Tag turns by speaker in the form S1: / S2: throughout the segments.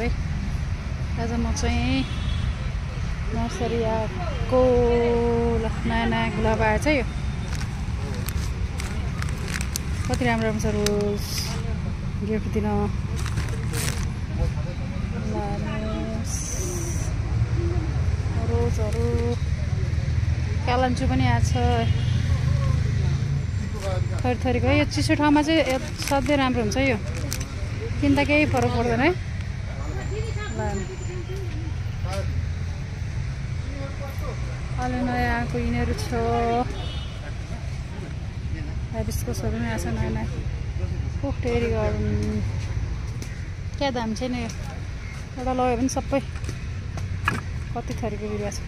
S1: अरे आज म चाहिँ नर्सरी आएको ल नयाँ नयाँ गुलाब आएछ यो। कति राम्रो राम्रो छ रोज गिफ्ट दिन। रोजहरू। कालन्चु पनि आएको छ। थरी थरीको यो चिसो ठाउँमा चाहिँ सधैँ राम्रो हुन्छ यो। किन्दा केही फरक पर्दैन है। अहिले नयाँ आएको यिनीहरू छ हाइबिस्कसहरू पनि आएको छ नयाँ नयाँ ओह टेरी गार्डन क्या दाम चाहिँ नि यो एउटा लग्यो भने सबै कति थरीको बिरुवा छ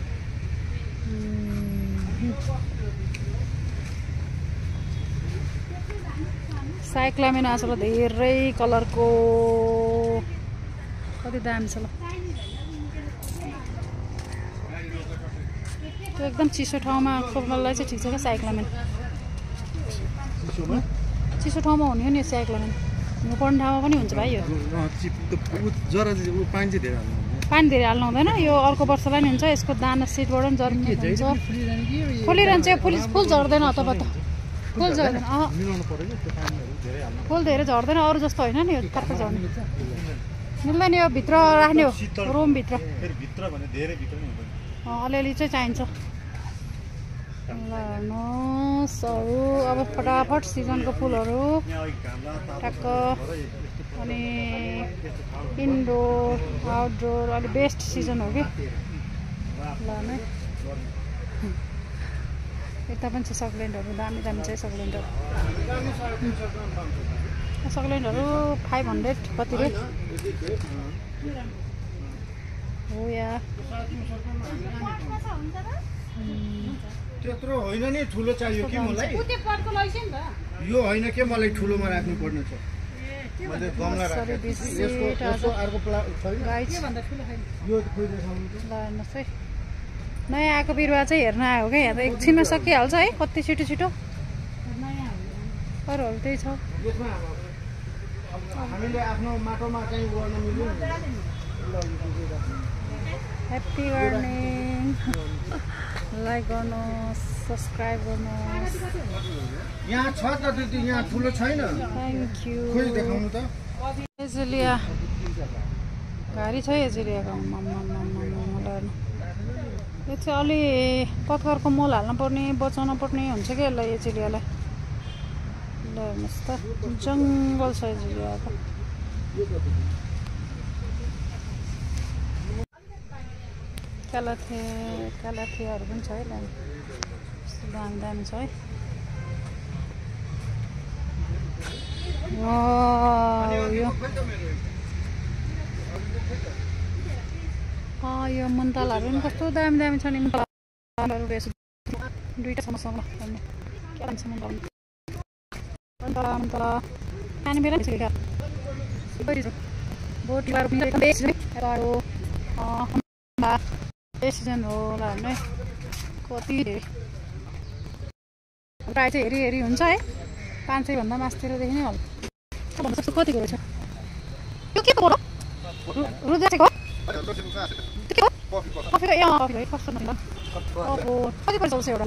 S1: साइक्लामेन ल धेरै कलरको कति दामी छ ल त्यो एकदम चिसो ठाउँमा खोप्नलाई चाहिँ ठिक छ क्या साइक्लामेन चिसो ठाउँमा हुने हो नि साइक्लामेन पर्ने ठाउँमा पनि हुन्छ भाइ यो
S2: पानी धेरै हाल्नु हुँदैन।
S1: यो अर्को वर्षलाई पनि हुन्छ यसको दाना सिटबाट पनि जर्मिनेट
S2: के
S1: हुन्छ फुलिरहन्छ यो फुल फुल झर्दैन अतपत्त फुल झर्दैन फुल धेरै झर्दैन अरू जस्तो होइन नि यो झर्ने मिल्दैन यो भित्र राख्ने हो रुमभित्र। अलिअलि चाहिँ चाहिन्छ। ल हेर्नुहोस् अरू अब फटाफट सिजनको फुलहरू। टक्क अनि इन्डोर आउटडोर अलिक बेस्ट सिजन हो कि? ल यता पनि छ सक्लेन्टहरू दामी दामी छ सक्लेन्टहरू सक्लेन्टहरू फाइभ हन्ड्रेड कति रे? हो या।
S3: त्यत्रो होइन नि ठुलो चाहियो कि मलाई? यो होइन के मलाई ठुलोमा राख्नु पर्ने छ?
S1: नयाँ आएको बिरुवा चाहिँ हेर्न आयो क्या? यहाँ त एकछिनमा सकिहाल्छ है कति छिटो छिटो। अरूहरू त्यही छ।
S3: हामीले आफ्नो माटोमा चाहिँ गर्न मिल्यो। नि ल, यो चाहिँ राख्नु।
S1: ह्याप्पी गार्डनिङ लाइक गर्नुहोस् सब्सक्राइब गर्नुहोस्।
S3: यहाँ छ त त्यति यहाँ ठुलो छैन।
S1: थ्याङ्क यू
S3: खोइ देखाउनु त।
S1: एजेलिया। घारी छ एजेलियाको हेर्नु यो चाहिँ अलि पत्करको मल हाल्नु पर्ने बचाउनु पर्ने हुन्छ क्या यसलाई एजेलियालाई? ल हेर्नुहोस् त जङ्गल छ एजेलियाको कालाथे कालाथियाहरू पनि छ है दामी दामी दामी छ है यो यो मुन्तालाहरू पनि कस्तो दामी दामी छ नि मुन्तालाहरू दुइटा समस्यामा सिजन हो होला है कति प्रायः चाहिँ हेरी हेरी हुन्छ है पाँच सयभन्दा मासतिरदेखि नै होला भन्नु सक्छु कतिको रहेछ यो के रुद्राक्षको त्यो के कफीको ए अँ कफीको है कस्तो एउटा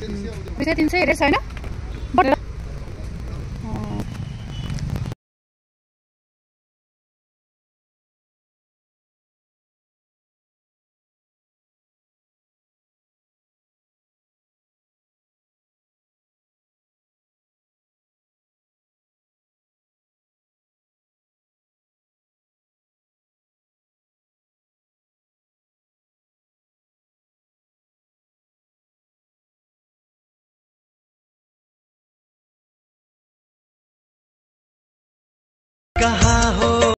S1: दुई सय तिन सय हेरेको छ
S4: कहाँ हो